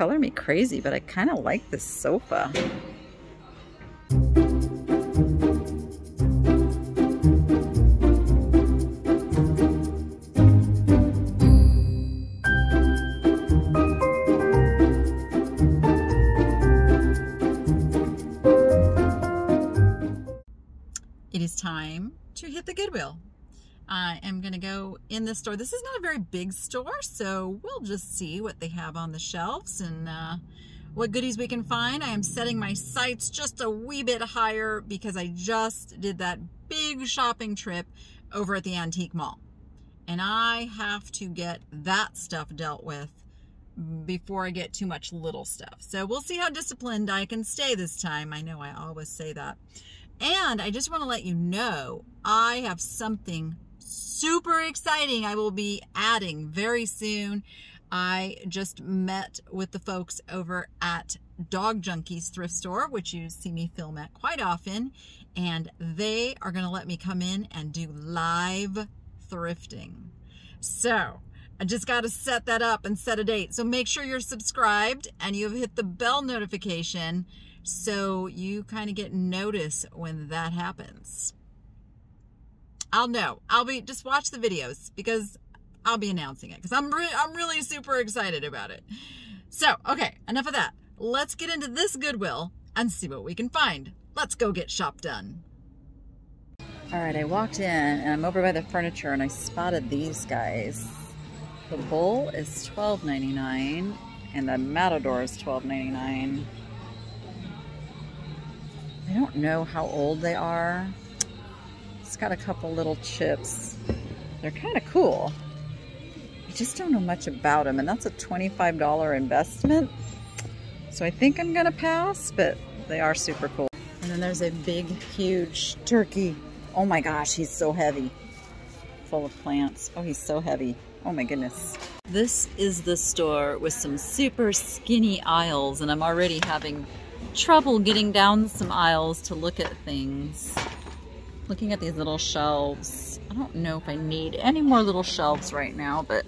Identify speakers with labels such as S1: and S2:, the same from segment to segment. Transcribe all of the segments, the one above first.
S1: color me crazy, but I kind of like this sofa. It is time to hit the Goodwill. I am going to go in the store. This is not a very big store, so we'll just see what they have on the shelves and uh, what goodies we can find. I am setting my sights just a wee bit higher because I just did that big shopping trip over at the antique mall. And I have to get that stuff dealt with before I get too much little stuff. So we'll see how disciplined I can stay this time. I know I always say that. And I just want to let you know, I have something super exciting I will be adding very soon. I just met with the folks over at Dog Junkies Thrift Store, which you see me film at quite often, and they are going to let me come in and do live thrifting. So, I just got to set that up and set a date. So make sure you're subscribed and you have hit the bell notification so you kind of get notice when that happens. I'll know. I'll be just watch the videos because I'll be announcing it because I'm re I'm really super excited about it. So, okay, enough of that. Let's get into this Goodwill and see what we can find. Let's go get shop done. All right, I walked in and I'm over by the furniture and I spotted these guys. The bull is $12.99 and the matador is $12.99. I don't know how old they are. It's got a couple little chips. They're kind of cool. I just don't know much about them, and that's a $25 investment. So I think I'm gonna pass, but they are super cool. And then there's a big, huge turkey. Oh my gosh, he's so heavy. Full of plants. Oh, he's so heavy. Oh my goodness. This is the store with some super skinny aisles, and I'm already having trouble getting down some aisles to look at things. Looking at these little shelves. I don't know if I need any more little shelves right now, but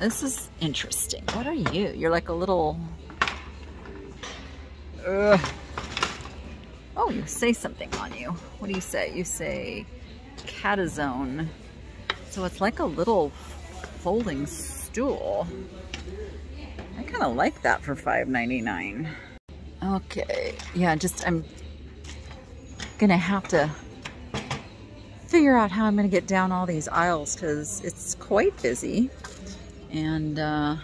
S1: this is interesting. What are you? You're like a little... Ugh. Oh, you say something on you. What do you say? You say catazone. So it's like a little folding stool. I kind of like that for $5.99. Okay, yeah, just I'm gonna have to figure out how I'm gonna get down all these aisles because it's quite busy and uh,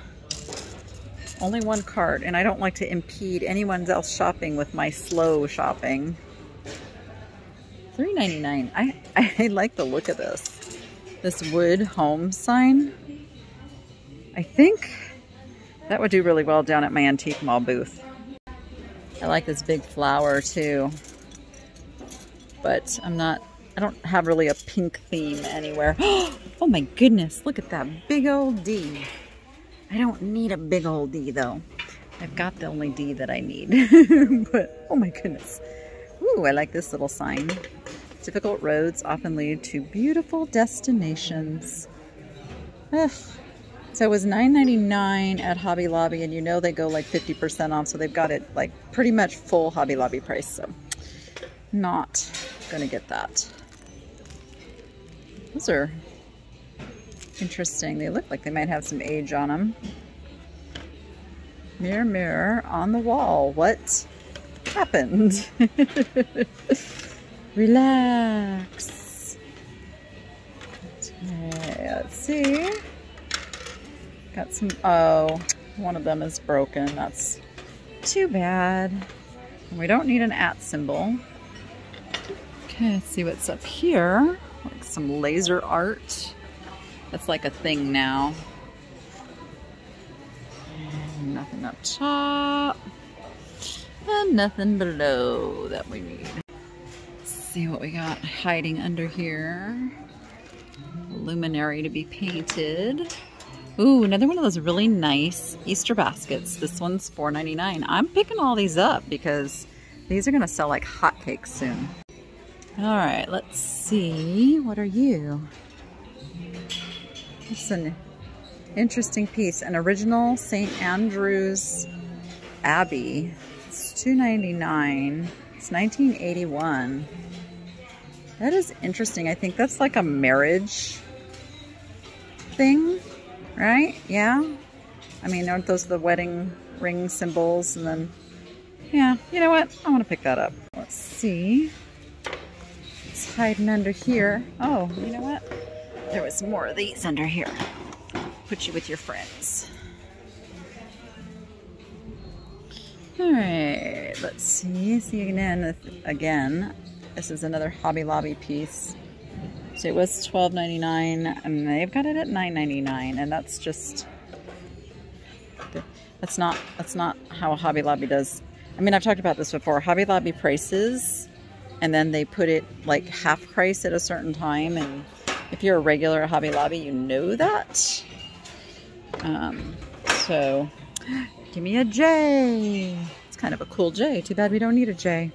S1: only one cart and I don't like to impede anyone else shopping with my slow shopping. $3.99. I, I like the look of this. This wood home sign. I think that would do really well down at my antique mall booth. I like this big flower too. But I'm not, I don't have really a pink theme anywhere. Oh my goodness, look at that big old D. I don't need a big old D though. I've got the only D that I need. but, oh my goodness. Ooh, I like this little sign. Difficult roads often lead to beautiful destinations. Ugh. So it was $9.99 at Hobby Lobby, and you know they go like 50% off, so they've got it like pretty much full Hobby Lobby price, so not gonna get that. Those are interesting. They look like they might have some age on them. Mirror, mirror on the wall. What happened? Relax. Okay, let's see. Got some, oh, one of them is broken. That's too bad. We don't need an at symbol. Okay, let's see what's up here. Like some laser art. That's like a thing now. Nothing up top. And nothing below that we need. Let's see what we got hiding under here. Luminary to be painted. Ooh, another one of those really nice Easter baskets. This one's $4.99. I'm picking all these up because these are going to sell like hotcakes soon. All right, let's see. What are you? It's an Interesting piece. An original St. Andrew's Abbey. It's $2.99. It's 1981. That is interesting. I think that's like a marriage thing, right? Yeah. I mean, aren't those the wedding ring symbols? And then, yeah, you know what? I want to pick that up. Let's see. Hiding under here. Oh, you know what? There was more of these under here. Put you with your friends. All right, let's see. See again. Again, this is another Hobby Lobby piece. So it was $12.99 and they've got it at $9.99 and that's just that's not that's not how Hobby Lobby does. I mean, I've talked about this before. Hobby Lobby prices and then they put it like half price at a certain time and if you're a regular at Hobby Lobby, you know that. Um, so give me a J. It's kind of a cool J. Too bad we don't need a J.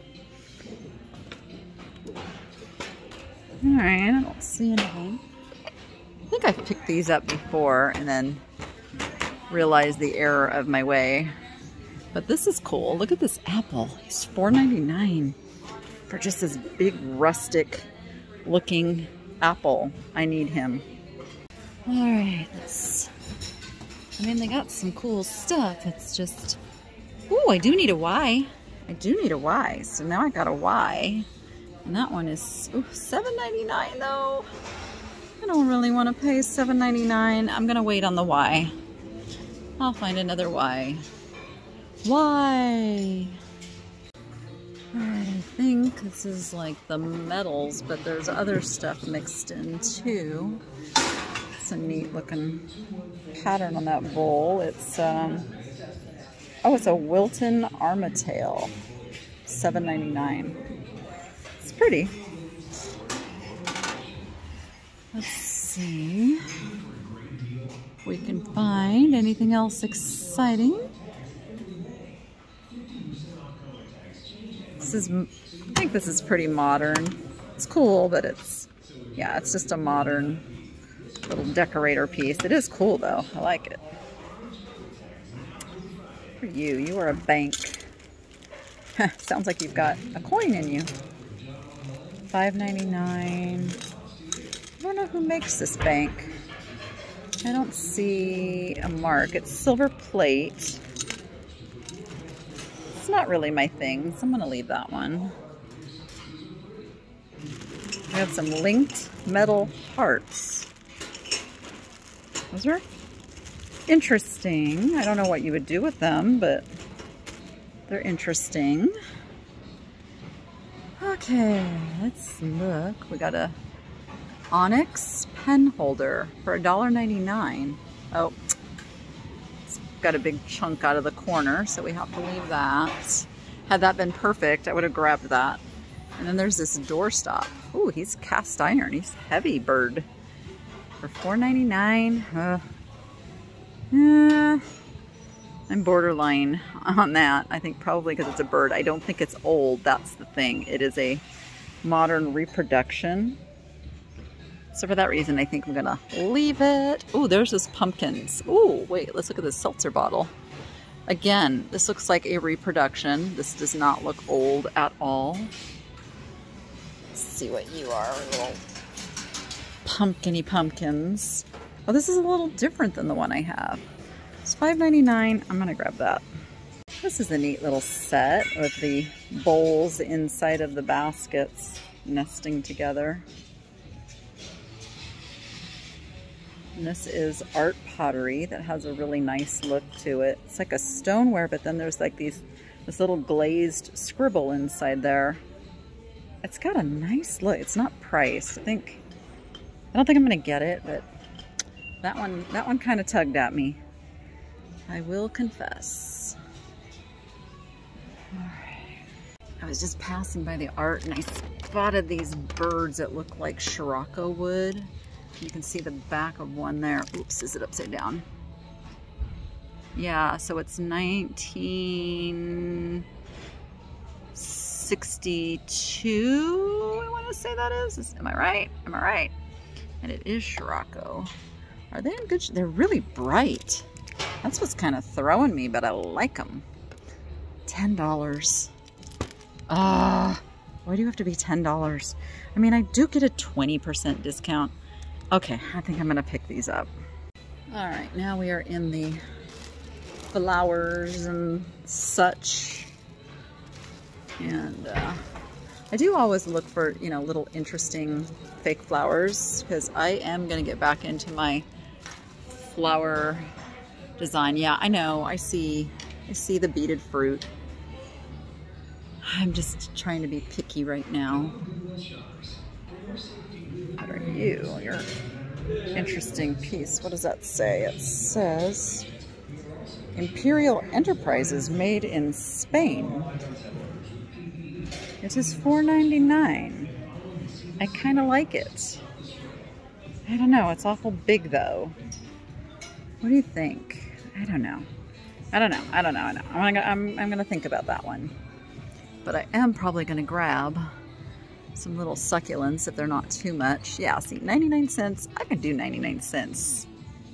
S1: Alright, I don't see anything. I think I've picked these up before and then realized the error of my way. But this is cool. Look at this apple. He's $4.99 for just this big rustic looking apple. I need him. Alright, let's... I mean, they got some cool stuff. It's just... Oh, I do need a Y. I do need a Y. So now I got a Y. And that one is ooh, $7.99 though. I don't really want to pay $7.99. I'm going to wait on the Y. I'll find another Y. Y. I think this is like the metals, but there's other stuff mixed in too. It's a neat looking pattern on that bowl. It's, um, oh, it's a Wilton Armetale. $7.99 It's pretty. Let's see we can find anything else exciting. This is, I think this is pretty modern. It's cool, but it's, yeah, it's just a modern little decorator piece. It is cool though. I like it. For you, you are a bank. Sounds like you've got a coin in you. $5.99. I don't know who makes this bank. I don't see a mark. It's silver plate. Not really my thing, so I'm going to leave that one. We have some linked metal hearts. Those are interesting. I don't know what you would do with them, but they're interesting. Okay, let's look. We got a onyx pen holder for $1.99. Oh, got a big chunk out of the corner, so we have to leave that. Had that been perfect, I would have grabbed that. And then there's this doorstop. Ooh, he's cast iron. He's heavy bird. For $4.99. Uh, yeah, I'm borderline on that. I think probably because it's a bird. I don't think it's old. That's the thing. It is a modern reproduction. So for that reason, I think I'm gonna leave it. Oh, there's this pumpkins. Oh, wait, let's look at this seltzer bottle. Again, this looks like a reproduction. This does not look old at all. Let's see what you are, little pumpkiny pumpkins. Oh, this is a little different than the one I have. It's $5.99. I'm gonna grab that. This is a neat little set with the bowls inside of the baskets nesting together. And this is art pottery that has a really nice look to it. It's like a stoneware, but then there's like these this little glazed scribble inside there. It's got a nice look. It's not priced. I think I don't think I'm gonna get it, but that one that one kind of tugged at me. I will confess. I was just passing by the art and I spotted these birds that look like Scirocco wood. You can see the back of one there. Oops, is it upside down? Yeah, so it's 1962, I want to say that is. Am I right? Am I right? And it is Scirocco. Are they in good They're really bright. That's what's kind of throwing me, but I like them. $10. Ah, uh, why do you have to be $10? I mean, I do get a 20% discount. Okay, I think I'm gonna pick these up. All right, now we are in the flowers and such. And uh, I do always look for, you know, little interesting fake flowers because I am to get back into my flower design. Yeah, I know. I see, I see the beaded fruit. I'm just trying to be picky right now. What are you? Your interesting piece. What does that say? It says Imperial Enterprises made in Spain. It is $4.99. I kind of like it. I don't know. It's awful big though. What do you think? I don't know. I don't know. I don't know. I know. I'm gonna, I'm, I'm gonna think about that one. But I am probably gonna grab some little succulents if they're not too much. Yeah, see, 99 cents. I can do 99 cents.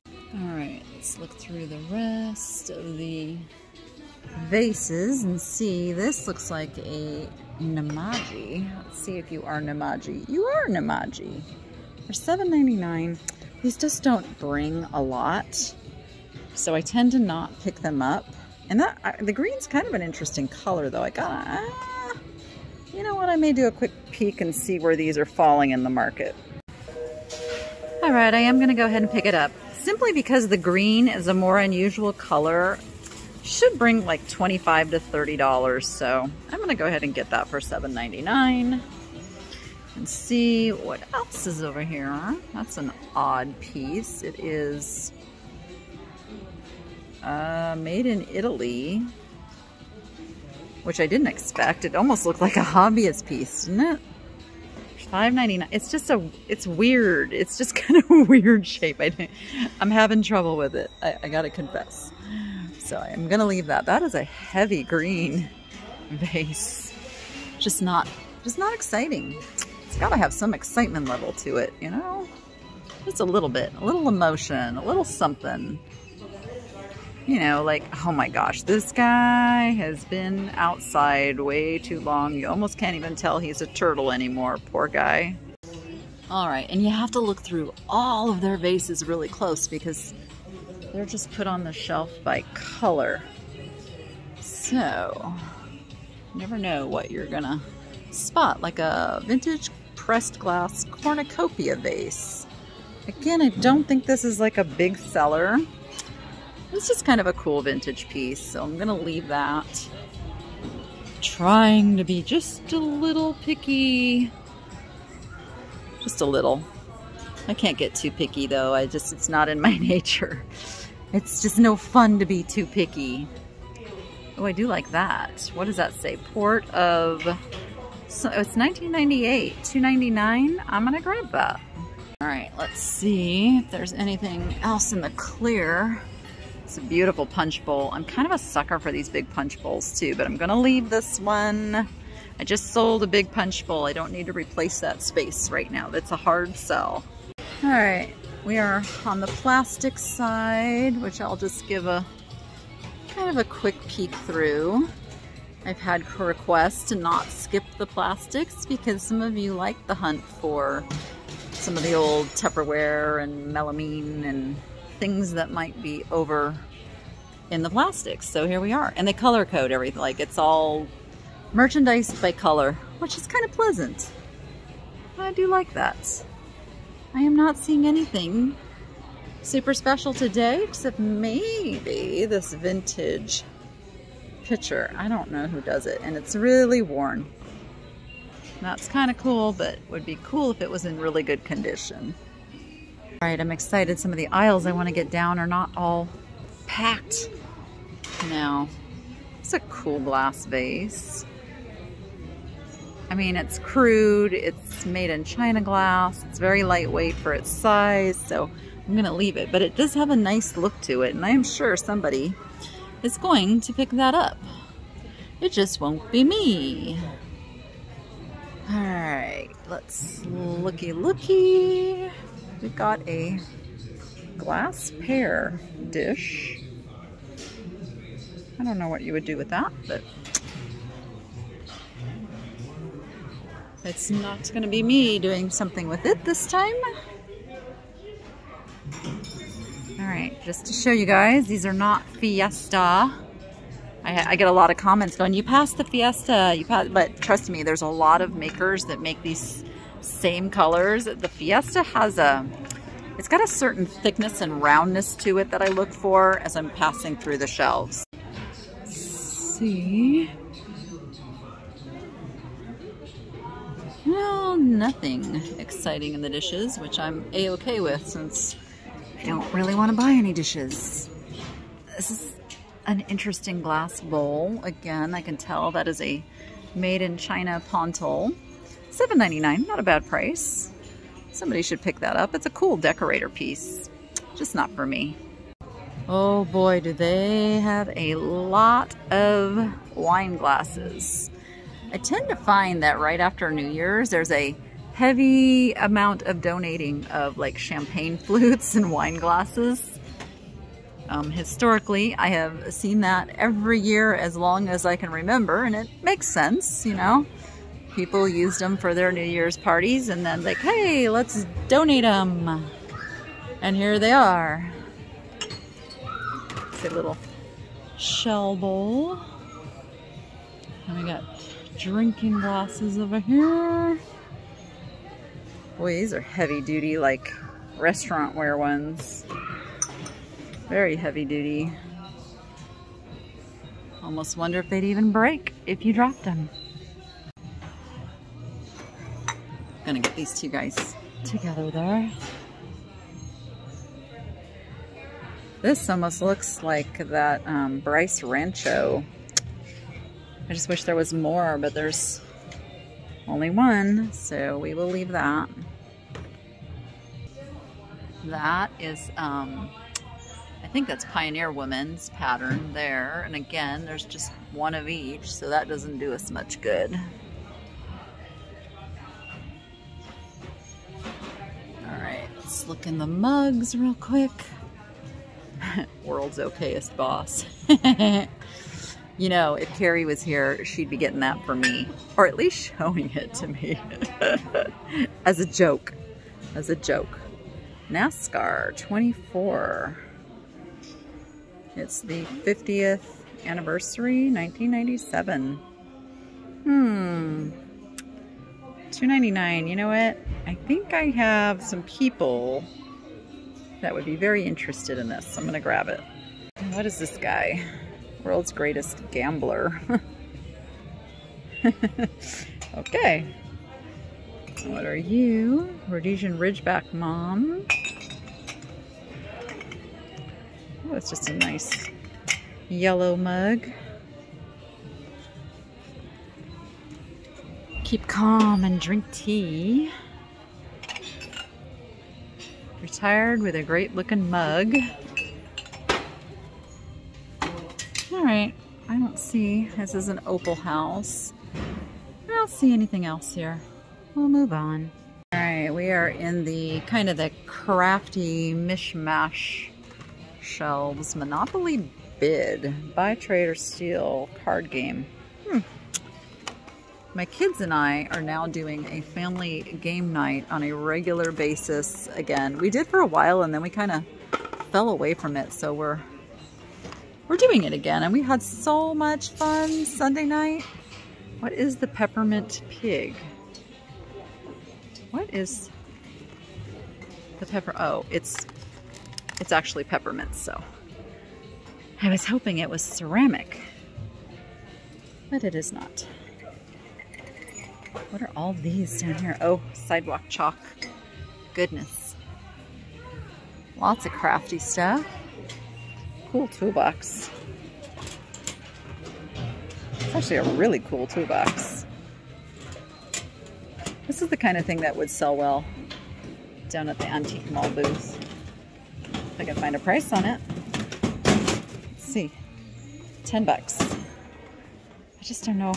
S1: All right, let's look through the rest of the vases and see. This looks like a Nemadji. Let's see if you are Nemadji. You are Nemadji. For $7.99. These just don't bring a lot. So I tend to not pick them up. And that the green's kind of an interesting color though. I got you know what? I may do a quick peek and see where these are falling in the market. All right, I am gonna go ahead and pick it up. Simply because the green is a more unusual color should bring like 25 to $30. So I'm gonna go ahead and get that for $7.99 and see what else is over here. That's an odd piece. It is uh, made in Italy, which I didn't expect. It almost looked like a hobbyist piece, didn't it? $5.99. It's just a, it's weird. It's just kind of a weird shape. I, I'm having trouble with it. I, I gotta confess. So I'm gonna leave that. That is a heavy green vase. Just not, just not exciting. It's gotta have some excitement level to it, you know? Just a little bit, a little emotion, a little something. You know, like, oh my gosh, this guy has been outside way too long. You almost can't even tell he's a turtle anymore, poor guy. All right, and you have to look through all of their vases really close because they're just put on the shelf by color. So, never know what you're gonna spot, like a vintage pressed glass cornucopia vase. Again, I don't think this is like a big seller. It's just kind of a cool vintage piece, so I'm gonna leave that. Trying to be just a little picky. Just a little. I can't get too picky though. I just, it's not in my nature. It's just no fun to be too picky. Oh, I do like that. What does that say? Port of, so it's 1998, 299. I'm gonna grab that. All right, let's see if there's anything else in the clear. It's a beautiful punch bowl. I'm kind of a sucker for these big punch bowls too, but I'm gonna leave this one. I just sold a big punch bowl. I don't need to replace that space right now. That's a hard sell. All right, we are on the plastic side, which I'll just give a kind of a quick peek through. I've had requests to not skip the plastics because some of you like the hunt for some of the old Tupperware and melamine and things that might be over in the plastics. So here we are. And they color code everything. Like it's all merchandise by color, which is kind of pleasant. I do like that. I am not seeing anything super special today, except maybe this vintage picture. I don't know who does it, and it's really worn. That's kind of cool, but would be cool if it was in really good condition. All right, I'm excited. Some of the aisles I want to get down are not all packed now. It's a cool glass vase. I mean, it's crude, it's made in China glass, it's very lightweight for its size, so I'm gonna leave it. But it does have a nice look to it, and I am sure somebody is going to pick that up. It just won't be me. All right, let's looky looky. We've got a glass pear dish. I don't know what you would do with that, but it's not going to be me doing something with it this time. All right, just to show you guys, these are not Fiesta. I, I get a lot of comments going, you passed the Fiesta, you passed, but trust me, there's a lot of makers that make these same colors. The Fiesta has a, it's got a certain thickness and roundness to it that I look for as I'm passing through the shelves. Let's see. Well, nothing exciting in the dishes, which I'm a-okay with since I don't really want to buy any dishes. This is an interesting glass bowl. Again, I can tell that is a made in China pontal. $7.99, not a bad price. Somebody should pick that up. It's a cool decorator piece, just not for me. Oh boy, do they have a lot of wine glasses. I tend to find that right after New Year's, there's a heavy amount of donating of like champagne flutes and wine glasses. Um, historically, I have seen that every year as long as I can remember, and it makes sense, you know. People used them for their New Year's parties, and then like, hey, let's donate them. And here they are. It's a little shell bowl. And we got drinking glasses over here. Boy, these are heavy duty, like restaurant wear ones. Very heavy duty. Almost wonder if they'd even break if you dropped them. Gonna get these two guys together there. This almost looks like that um, Bryce Rancho. I just wish there was more, but there's only one, so we will leave that. That is, um, I think that's Pioneer Woman's pattern there. And again, there's just one of each, so that doesn't do us much good. Let's look in the mugs real quick. World's okayest boss. You know, if Carrie was here, she'd be getting that for me. Or at least showing it to me. as a joke. As a joke. NASCAR 24. It's the 50th anniversary, 1997. Hmm. 299. You know what? I think I have some people that would be very interested in this. I'm going to grab it. What is this guy? World's greatest gambler. okay. What are you? Rhodesian Ridgeback Mom. Oh, it's just a nice yellow mug. Keep calm and drink tea. Retired with a great looking mug. All right, I don't see, this is an opal house. I don't see anything else here. We'll move on. All right, we are in the kind of the crafty mishmash shelves. Monopoly Bid, buy, trade, or steal card game. Hmm. My kids and I are now doing a family game night on a regular basis again. We did for a while and then we kind of fell away from it, so we're we're doing it again and we had so much fun Sunday night. What is the peppermint pig? What is the pepper? Oh, it's it's actually peppermint, so I was hoping it was ceramic, but it is not. What are all these down here? Oh, sidewalk chalk. Goodness. Lots of crafty stuff cool toolbox. It's actually a really cool toolbox. This is the kind of thing that would sell well down at the antique mall booth. If I can find a price on it. Let's see. 10 bucks. I just don't know.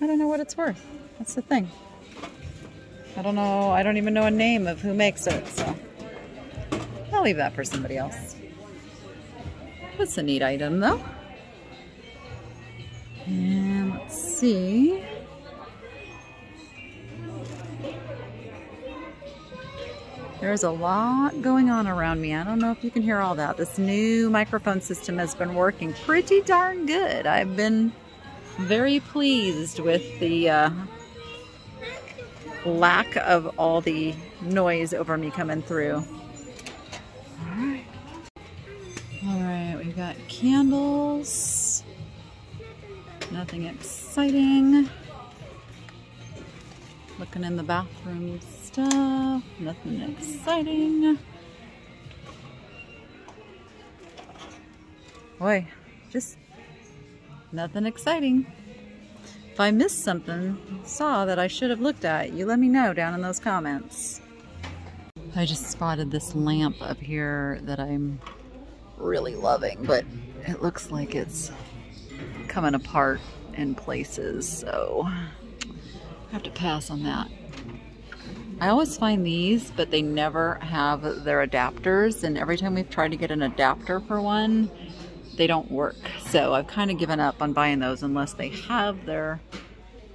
S1: I don't know what it's worth. That's the thing. I don't know. I don't even know a name of who makes it, so I'll leave that for somebody else. That's a neat item though. And let's see. There's a lot going on around me. I don't know if you can hear all that. This new microphone system has been working pretty darn good. I've been very pleased with the uh, lack of all the noise over me coming through. All right. All right, we've got candles. Nothing exciting. Looking in the bathroom stuff. Nothing exciting. Boy, just nothing exciting. If I missed something, saw that I should have looked at, you let me know down in those comments. I just spotted this lamp up here that I'm really loving, but it looks like it's coming apart in places, so I have to pass on that. I always find these, but they never have their adapters, and every time we've tried to get an adapter for one, they don't work. So I've kind of given up on buying those unless they have their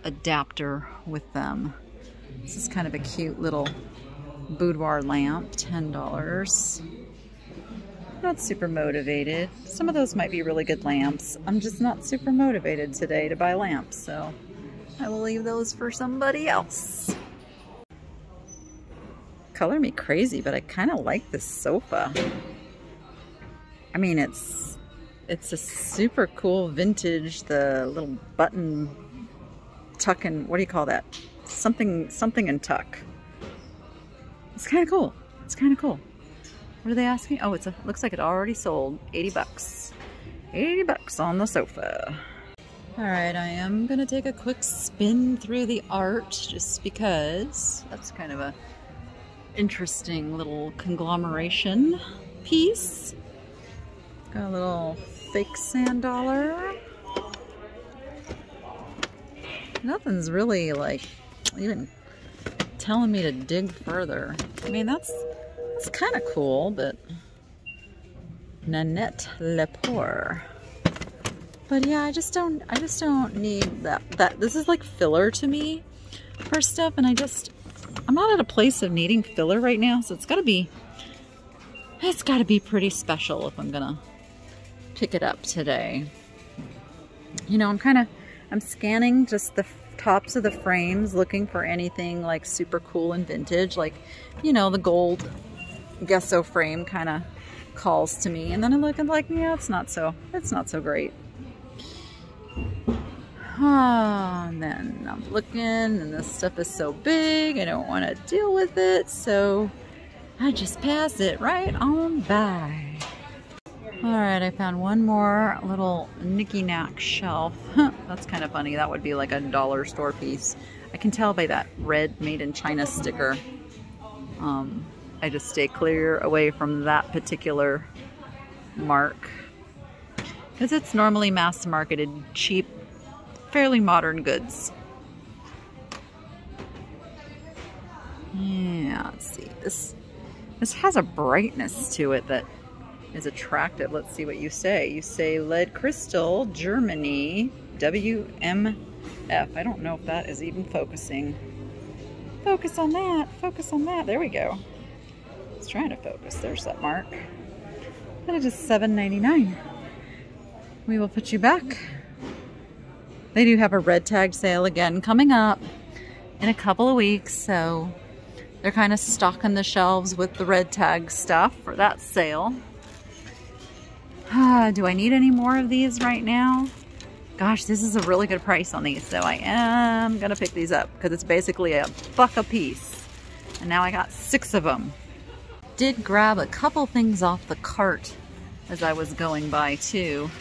S1: adapter with them. This is kind of a cute little boudoir lamp, $10. Not super motivated. Some of those might be really good lamps. I'm just not super motivated today to buy lamps, so I will leave those for somebody else. Color me crazy, but I kind of like this sofa. I mean, it's it's a super cool vintage, the little button tuck and, what do you call that? Something, something and tuck. It's kind of cool. It's kind of cool. What are they asking? Oh, it's a, looks like it already sold. 80 bucks. 80 bucks on the sofa. All right, I am gonna take a quick spin through the art just because that's kind of a interesting little conglomeration piece. Got a little fake sand dollar. Nothing's really like even telling me to dig further. I mean, that's, that's kind of cool, but Nanette Lepore. But yeah, I just don't, I just don't need that, that, this is like filler to me for stuff, and I just, I'm not at a place of needing filler right now, so it's gotta be, it's gotta be pretty special if I'm gonna pick it up today. You know, I'm kind of, I'm scanning just the tops of the frames looking for anything like super cool and vintage, like, you know, the gold gesso frame kind of calls to me. And then I look and like, yeah, it's not so, it's not so great. Ah, and then I'm looking and this stuff is so big, I don't want to deal with it, so I just pass it right on by. Alright, I found one more little Nicky Knack shelf. That's kind of funny. That would be like a dollar store piece. I can tell by that red made in China sticker. Um, I just stay clear away from that particular mark. Because it's normally mass marketed, cheap, fairly modern goods. Yeah, let's see. This this has a brightness to it that is attractive. Let's see what you say. You say lead crystal, Germany, WMF. I don't know if that is even focusing. Focus on that. Focus on that. There we go. It's trying to focus. There's that mark. That is just $7.99. We will put you back. They do have a red tag sale again coming up in a couple of weeks, so they're kind of stocking the shelves with the red tag stuff for that sale. Ah, do I need any more of these right now? Gosh, this is a really good price on these, so I am gonna pick these up because it's basically a buck a piece. And now I got six of them. Did grab a couple things off the cart as I was going by too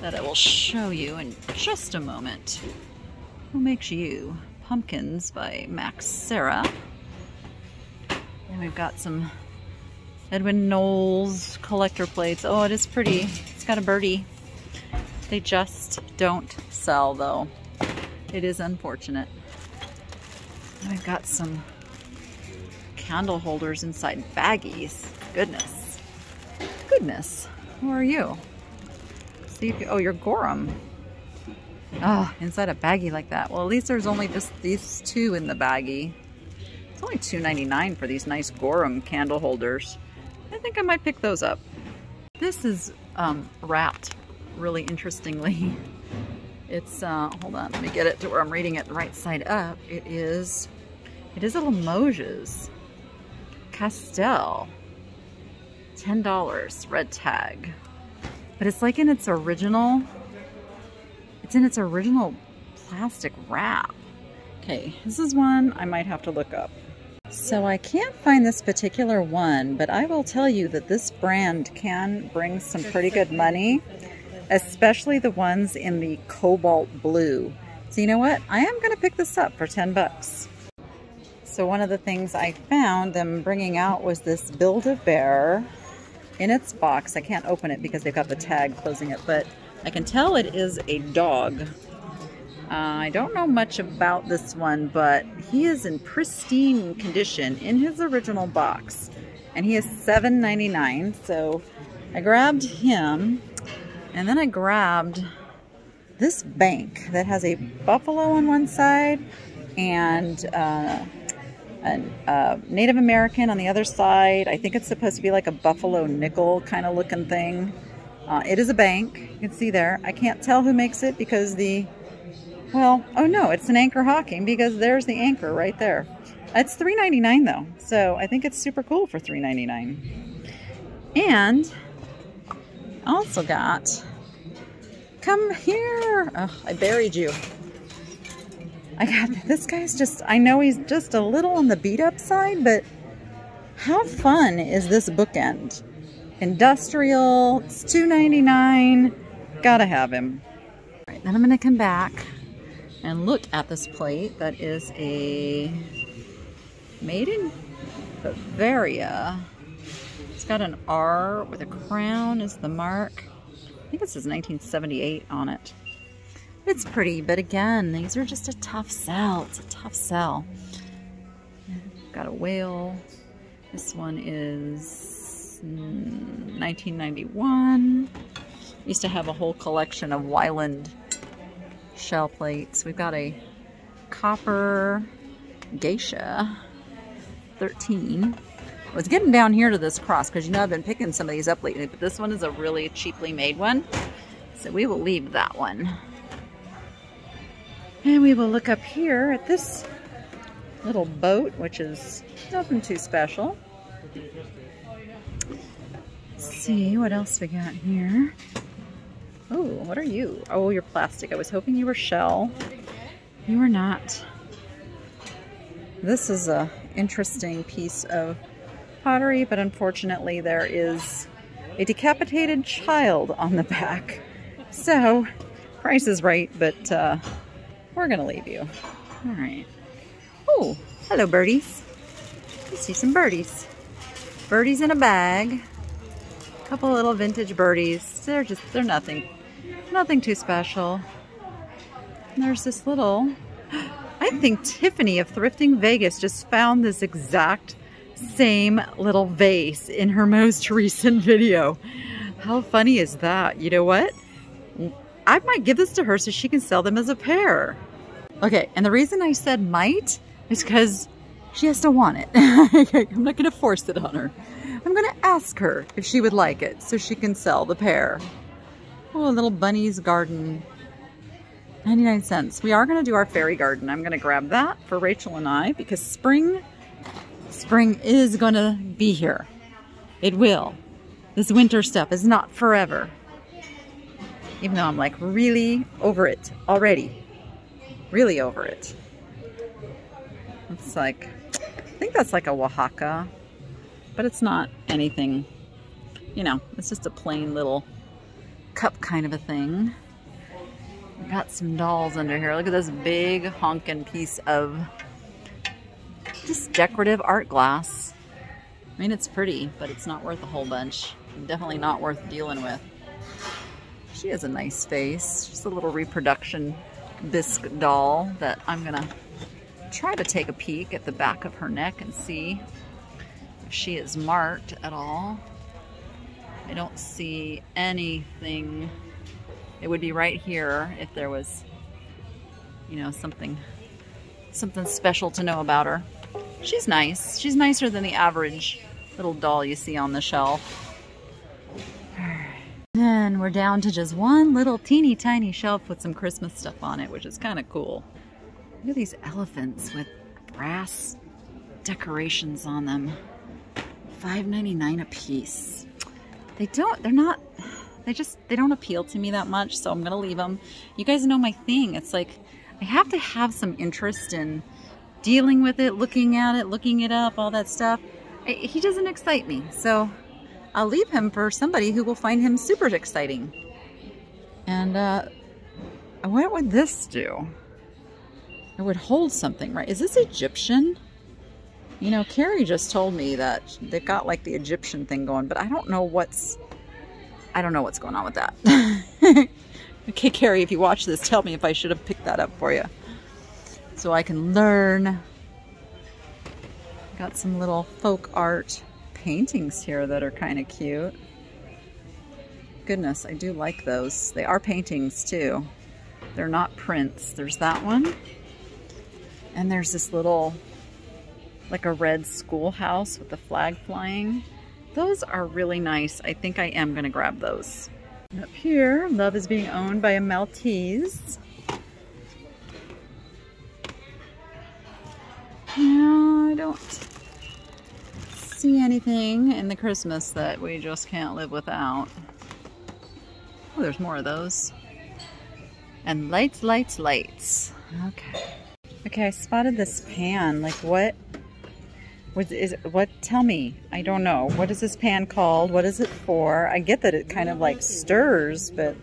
S1: that I will show you in just a moment. Who Makes You? Pumpkins by Max Sarah. And we've got some Edwin Knowles collector plates. Oh, it is pretty. It's got a birdie. They just don't sell though. It is unfortunate. I've got some candle holders inside baggies. Goodness. Goodness, who are you? You, oh, you're Gorham. Ah, oh, inside a baggie like that. Well, at least there's only just these two in the baggie. It's only $2.99 for these nice Gorham candle holders. I think I might pick those up. This is um, wrapped really interestingly. It's, uh, hold on, let me get it to where I'm reading it right side up. It is, it is a Limoges Castel. $10, red tag. But it's like in its original, it's in its original plastic wrap. Okay, this is one I might have to look up. So I can't find this particular one, but I will tell you that this brand can bring some pretty good money especially the ones in the cobalt blue. So you know what? I am going to pick this up for 10 bucks. So one of the things I found them bringing out was this Build-A-Bear in its box. I can't open it because they've got the tag closing it, but I can tell it is a dog. Uh, I don't know much about this one, but he is in pristine condition in his original box. And he is $7.99, so I grabbed him and then I grabbed this bank that has a buffalo on one side and uh, a uh, Native American on the other side. I think it's supposed to be like a buffalo nickel kind of looking thing. Uh, it is a bank. You can see there. I can't tell who makes it because the, well, oh no, it's an Anchor Hocking because there's the anchor right there. It's $3.99 though, so I think it's super cool for $3.99. And also got, come here. Oh, I buried you. I got, this guy's just, I know he's just a little on the beat up side, but how fun is this bookend? Industrial, it's $2.99. Gotta have him. All right, then I'm gonna come back and look at this plate that is a made in Bavaria it's got an R with a crown is the mark. I think it says 1978 on it. It's pretty, but again, these are just a tough sell. It's a tough sell. Got a whale. This one is 1991. Used to have a whole collection of Weiland shell plates. We've got a copper geisha 13 I was getting down here to this cross because you know I've been picking some of these up lately, but this one is a really cheaply made one. So we will leave that one. And we will look up here at this little boat, which is nothing too special. Let's see what else we got here. Oh, what are you? Oh, you're plastic. I was hoping you were shell. You are not. This is a interesting piece of pottery, but unfortunately there is a decapitated child on the back. So, price is right, but uh, we're to leave you. All right. Oh, hello birdies. You see some birdies. Birdies in a bag. A couple little vintage birdies. They're just, they're nothing, nothing too special. And there's this little, I think Tiffany of Thrifting Vegas just found this exact same little vase in her most recent video. How funny is that? You know what? I might give this to her so she can sell them as a pair. Okay, and the reason I said might is because she has to want it. I'm not going to force it on her. I'm going to ask her if she would like it so she can sell the pair. Oh, a little bunny's garden. 99 cents. We are going to do our fairy garden. I'm going to grab that for Rachel and I because spring Spring is gonna be here. It will. This winter stuff is not forever. Even though I'm like really over it already. Really over it. It's like, I think that's like a Oaxaca, but it's not anything, you know, it's just a plain little cup kind of a thing. got some dolls under here. Look at this big honking piece of just decorative art glass. I mean, it's pretty, but it's not worth a whole bunch. Definitely not worth dealing with. She has a nice face. Just a little reproduction bisque doll that I'm gonna try to take a peek at the back of her neck and see if she is marked at all. I don't see anything. It would be right here if there was, you know, something, something special to know about her. She's nice. She's nicer than the average little doll you see on the shelf. Then we're down to just one little teeny tiny shelf with some Christmas stuff on it, which is kind of cool. Look at these elephants with brass decorations on them. $5.99 a piece. They don't, they're not, they just, they don't appeal to me that much, so I'm going to leave them. You guys know my thing. It's like, I have to have some interest in dealing with it, looking at it, looking it up, all that stuff. He doesn't excite me, so I'll leave him for somebody who will find him super exciting. And uh, what would this do? It would hold something, right? Is this Egyptian? You know, Carrie just told me that they've got like the Egyptian thing going, but I don't know what's, I don't know what's going on with that. okay, Carrie, if you watch this, tell me if I should have picked that up for you. So I can learn. Got some little folk art paintings here that are kind of cute. Goodness, I do like those. They are paintings too. They're not prints. There's that one. And there's this little, like a red schoolhouse with the flag flying. Those are really nice. I think I am to grab those. up here, Love is being owned by a Maltese. No, I don't see anything in the Christmas that we just can't live without. Oh, there's more of those. And lights, lights, lights. Okay. Okay, I spotted this pan. Like what? What is what? Tell me. I don't know. What is this pan called? What is it for? I get that it kind of like stirs, but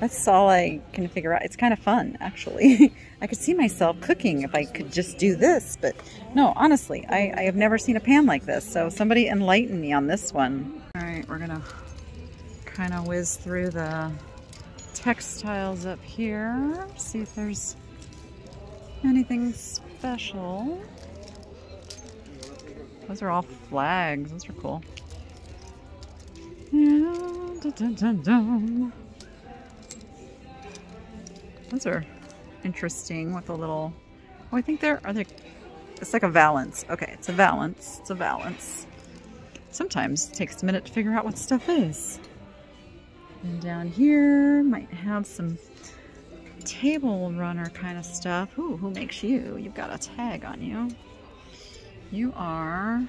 S1: that's all I can figure out. It's kind of fun, actually. I could see myself cooking if I could just do this, but no, honestly, I, I have never seen a pan like this, so somebody enlighten me on this one. All right, we're gonna kind of whiz through the textiles up here, see if there's anything special. Those are all flags, those are cool. Those are interesting with a little, oh, I think they're, are they, it's like a valance. Okay, it's a valance. It's a valance. Sometimes it takes a minute to figure out what stuff is. And down here might have some table runner kind of stuff. Ooh, who makes you? You've got a tag on you. You are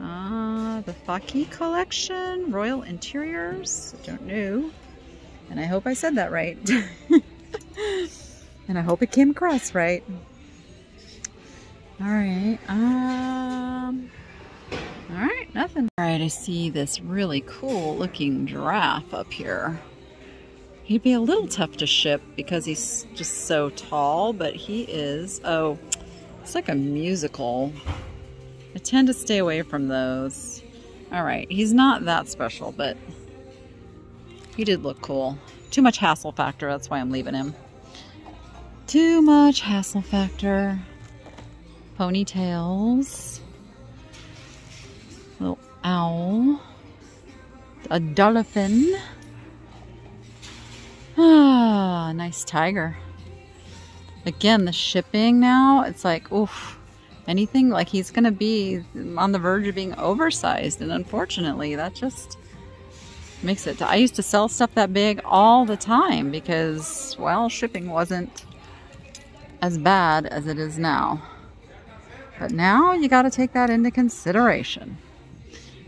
S1: Uh, the Faki collection, Royal Interiors. I don't know. And I hope I said that right. and I hope it came across right. All right. Um. All right, nothing. All right, I see this really cool looking giraffe up here. He'd be a little tough to ship because he's just so tall, but he is, oh, it's like a musical I tend to stay away from those. Alright, he's not that special, but he did look cool. Too much hassle factor, that's why I'm leaving him. Too much hassle factor. Ponytails. Little owl. A dolphin. Nice tiger. Again, the shipping now, it's like, oof. Anything like he's going to be on the verge of being oversized and unfortunately that just makes it I used to sell stuff that big all the time because well shipping wasn't as bad as it is now. But now you got to take that into consideration.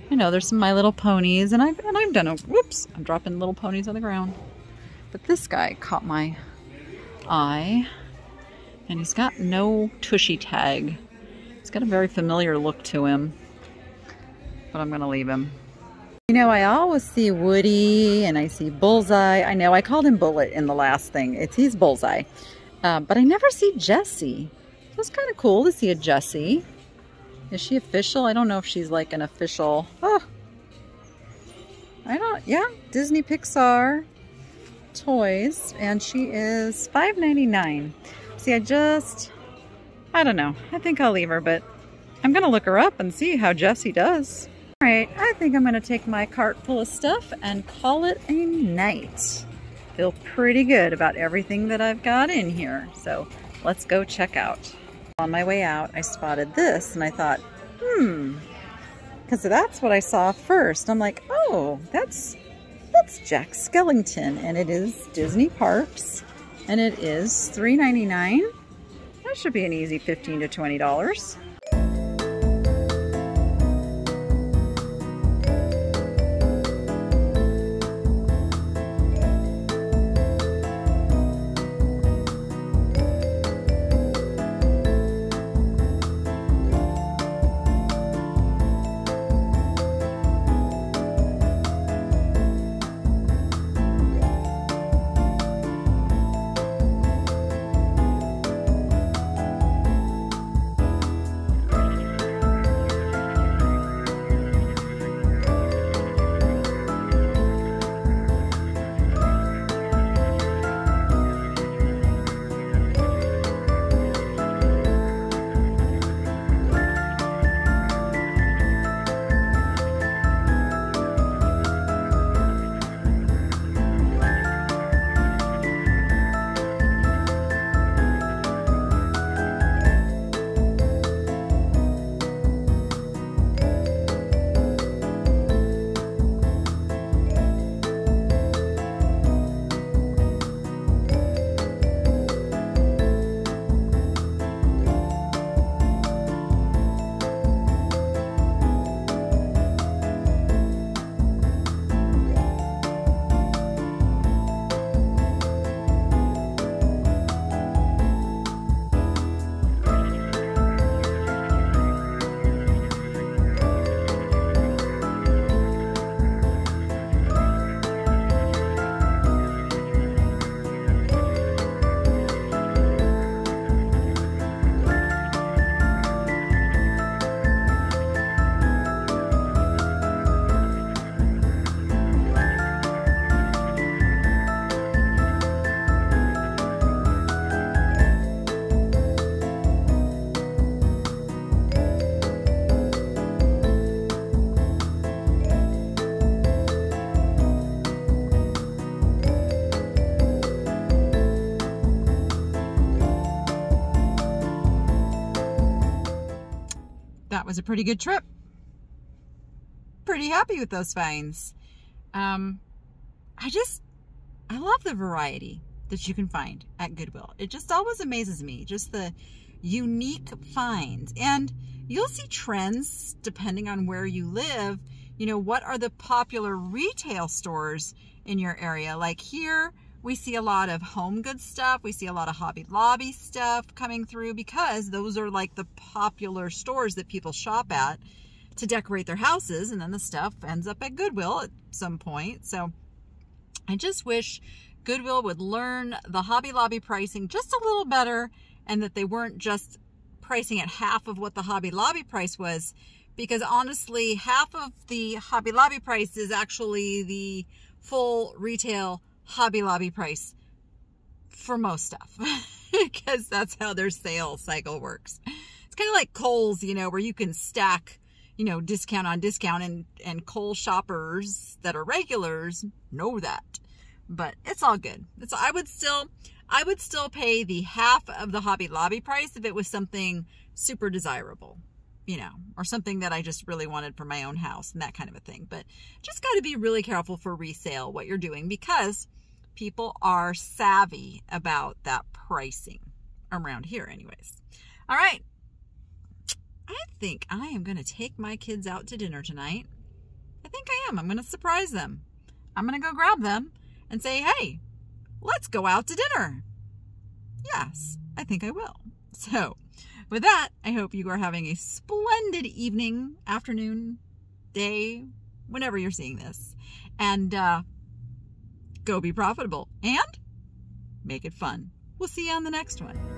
S1: You know there's some My Little Ponies and I've, and I've done a whoops I'm dropping little ponies on the ground but this guy caught my eye and he's got no tushy tag He's got a very familiar look to him, but I'm to leave him. You know, I always see Woody and I see Bullseye. I know I called him Bullet in the last thing. It's He's Bullseye. Uh, but I never see Jessie. So it's kind of cool to see a Jessie. Is she official? I don't know if she's like an official. Oh, I don't. Yeah, Disney Pixar toys, and she is $5.99. See, I just I don't know. I think I'll leave her, but I'm gonna look her up and see how Jessie does. All right, I think I'm gonna take my cart full of stuff and call it a night. Feel pretty good about everything that I've got in here. So let's go check out. On my way out, I spotted this and I thought, hmm, because that's what I saw first. I'm like, oh, that's that's Jack Skellington, and it is Disney Parks, and it is $3.99. That should be an easy 15 to $20. Was a pretty good trip. Pretty happy with those finds. Um, I just, I love the variety that you can find at Goodwill. It just always amazes me, just the unique finds. And you'll see trends depending on where you live. You know, what are the popular retail stores in your area? Like here, we see a lot of home goods stuff. We see a lot of Hobby Lobby stuff coming through because those are like the popular stores that people shop at to decorate their houses. And then the stuff ends up at Goodwill at some point. So I just wish Goodwill would learn the Hobby Lobby pricing just a little better and that they weren't just pricing at half of what the Hobby Lobby price was because honestly, half of the Hobby Lobby price is actually the full retail Hobby Lobby price for most stuff because that's how their sales cycle works. It's kind of like Kohl's, you know, where you can stack, you know, discount on discount and, and Kohl's shoppers that are regulars know that, but it's all good. It's, I would still, I would still pay the half of the Hobby Lobby price if it was something super desirable you know, or something that I just really wanted for my own house and that kind of a thing. But just got to be really careful for resale what you're doing because people are savvy about that pricing around here anyways. All right. I think I am going to take my kids out to dinner tonight. I think I am. I'm going to surprise them. I'm going to go grab them and say, hey, let's go out to dinner. Yes, I think I will. So, with that, I hope you are having a splendid evening, afternoon, day, whenever you're seeing this. And uh, go be profitable and make it fun. We'll see you on the next one.